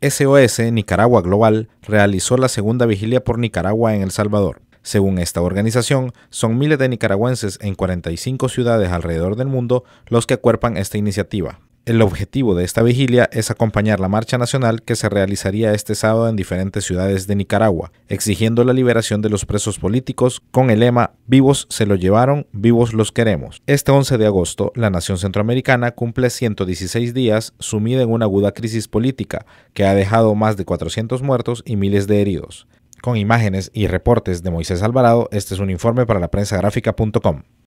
SOS Nicaragua Global realizó la segunda vigilia por Nicaragua en El Salvador. Según esta organización, son miles de nicaragüenses en 45 ciudades alrededor del mundo los que acuerpan esta iniciativa. El objetivo de esta vigilia es acompañar la marcha nacional que se realizaría este sábado en diferentes ciudades de Nicaragua, exigiendo la liberación de los presos políticos con el lema Vivos se lo llevaron, vivos los queremos. Este 11 de agosto, la nación centroamericana cumple 116 días sumida en una aguda crisis política que ha dejado más de 400 muertos y miles de heridos. Con imágenes y reportes de Moisés Alvarado, este es un informe para la prensa gráfica.com.